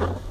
Oh.